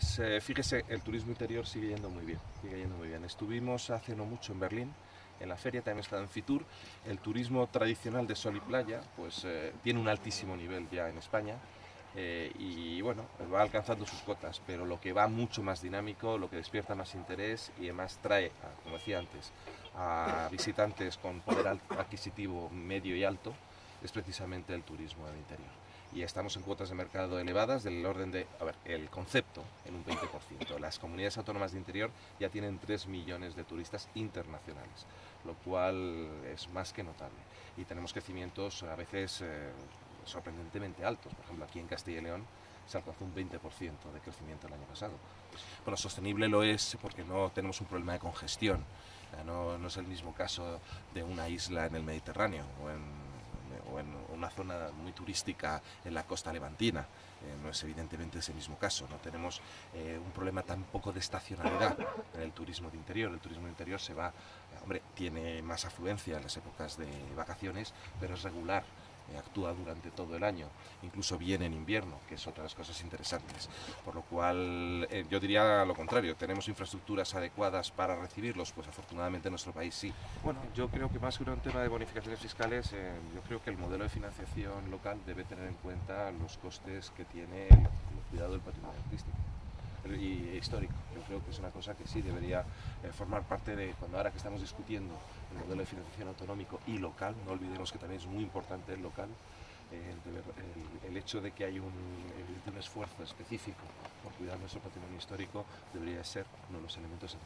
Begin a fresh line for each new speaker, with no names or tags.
Pues eh, fíjese, el turismo interior sigue yendo muy bien, sigue yendo muy bien. Estuvimos hace no mucho en Berlín, en la feria, también está en Fitur. El turismo tradicional de sol y playa, pues eh, tiene un altísimo nivel ya en España. eh, y bueno, va alcanzando sus cotas, pero lo que va mucho más dinámico, lo que despierta más interés y además trae, como decía antes, a visitantes con poder adquisitivo medio y alto, es precisamente el turismo del interior. Y estamos en cuotas de mercado elevadas del orden de, a ver, el concepto en un 20%. Las comunidades autónomas de interior ya tienen 3 millones de turistas internacionales, lo cual es más que notable. Y tenemos crecimientos a veces eh, sorprendentemente altos. Por ejemplo, aquí en Castilla y León se alcanzó un 20% de crecimiento el año pasado. Bueno, sostenible lo es porque no tenemos un problema de congestión. No, no es el mismo caso de una isla en el Mediterráneo o en, zona muy turística en la costa levantina. Eh, no es evidentemente ese mismo caso. No tenemos eh, un problema tampoco de estacionalidad en el turismo de interior. El turismo de interior se va, hombre, tiene más afluencia en las épocas de vacaciones, pero es regular. Eh, actúa durante todo el año, incluso viene en invierno, que es otra de las cosas interesantes. Por lo cual, eh, yo diría lo contrario, ¿tenemos infraestructuras adecuadas para recibirlos? Pues afortunadamente en nuestro país sí. Bueno, yo creo que más que un tema de bonificaciones fiscales, eh, yo creo que el modelo de financiación local debe tener en cuenta los costes que tiene el cuidado del patrimonio artístico histórico. Yo creo que es una cosa que sí debería eh, formar parte de cuando ahora que estamos discutiendo el modelo de financiación autonómico y local, no olvidemos que también es muy importante el local, eh, el, hecho de que hay un, esfuerzo específico por cuidar nuestro patrimonio histórico debería ser uno de los elementos a